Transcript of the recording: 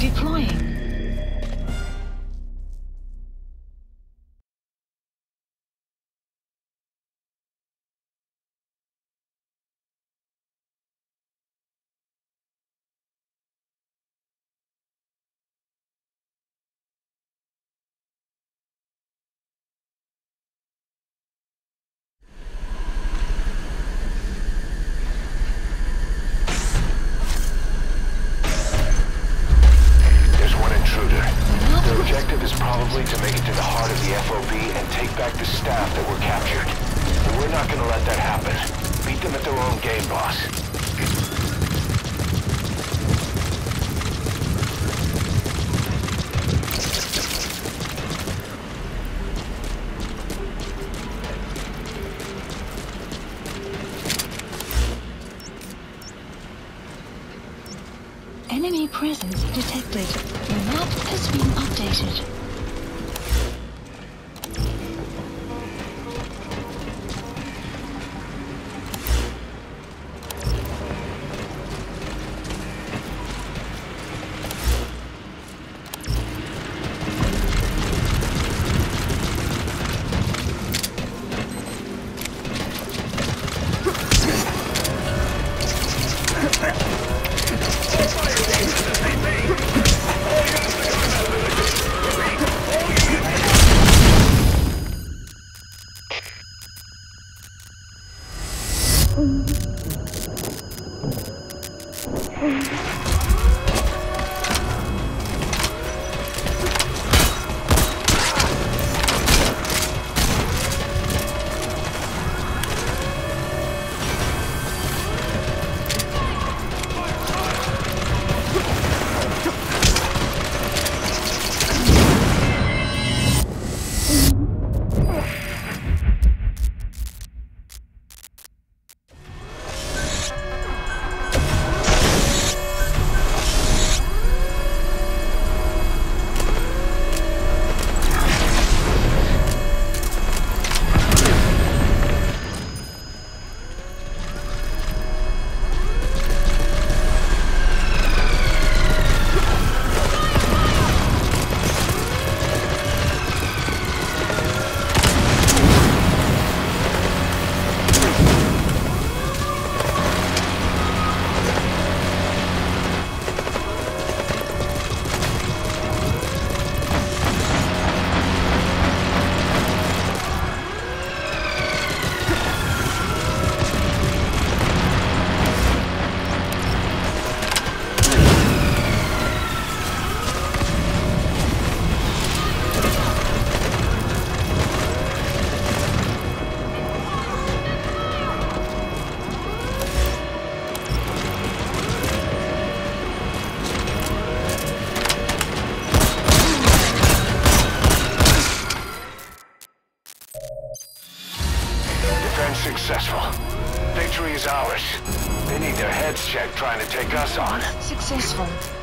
Deploying. Probably to make it to the heart of the FOB and take back the staff that were captured. But we're not gonna let that happen. Beat them at their own game, boss. Enemy presence detected. Your map has been updated. 嗯。Successful. Victory is ours. They need their heads checked trying to take us on. Successful.